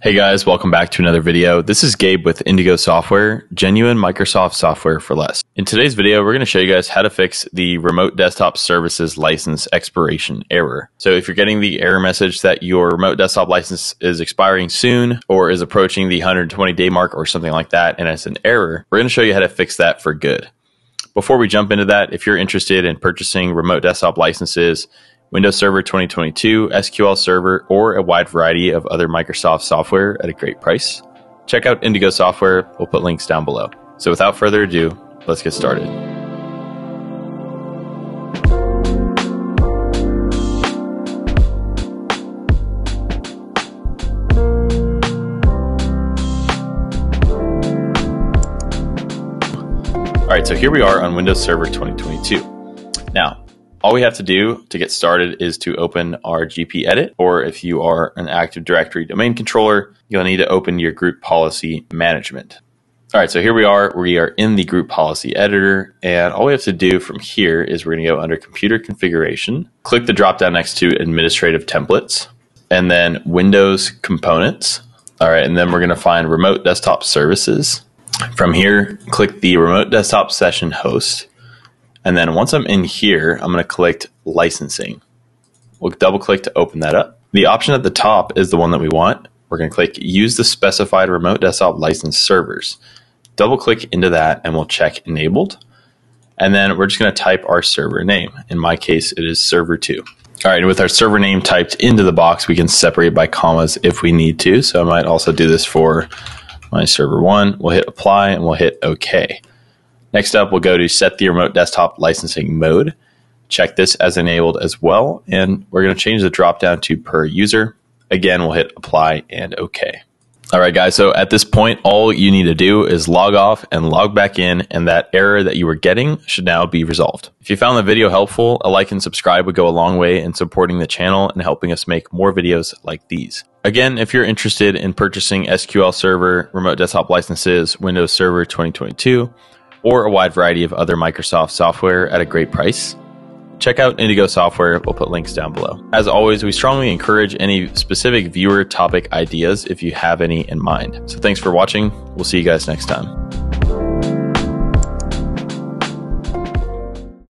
Hey guys, welcome back to another video. This is Gabe with Indigo Software, genuine Microsoft software for less. In today's video, we're going to show you guys how to fix the remote desktop services license expiration error. So if you're getting the error message that your remote desktop license is expiring soon or is approaching the 120 day mark or something like that and it's an error, we're going to show you how to fix that for good. Before we jump into that, if you're interested in purchasing remote desktop licenses, Windows Server 2022, SQL Server, or a wide variety of other Microsoft software at a great price. Check out Indigo Software. We'll put links down below. So without further ado, let's get started. All right, so here we are on Windows Server 2022. Now, all we have to do to get started is to open our GP edit, or if you are an Active Directory domain controller, you'll need to open your group policy management. All right, so here we are. We are in the group policy editor, and all we have to do from here is we're going to go under computer configuration, click the drop down next to administrative templates, and then Windows components. All right, and then we're going to find remote desktop services. From here, click the remote desktop session host and then once I'm in here, I'm going to click licensing. We'll double click to open that up. The option at the top is the one that we want. We're going to click use the specified remote desktop license servers. Double click into that and we'll check enabled. And then we're just going to type our server name. In my case, it is server 2. All right, with our server name typed into the box, we can separate by commas if we need to. So I might also do this for my server 1. We'll hit apply and we'll hit OK. Next up, we'll go to set the remote desktop licensing mode. Check this as enabled as well. And we're going to change the dropdown to per user. Again, we'll hit apply and OK. All right, guys. So at this point, all you need to do is log off and log back in, and that error that you were getting should now be resolved. If you found the video helpful, a like and subscribe would go a long way in supporting the channel and helping us make more videos like these. Again, if you're interested in purchasing SQL Server, remote desktop licenses, Windows Server 2022, or a wide variety of other Microsoft software at a great price, check out Indigo Software. We'll put links down below. As always, we strongly encourage any specific viewer topic ideas if you have any in mind. So thanks for watching. We'll see you guys next time.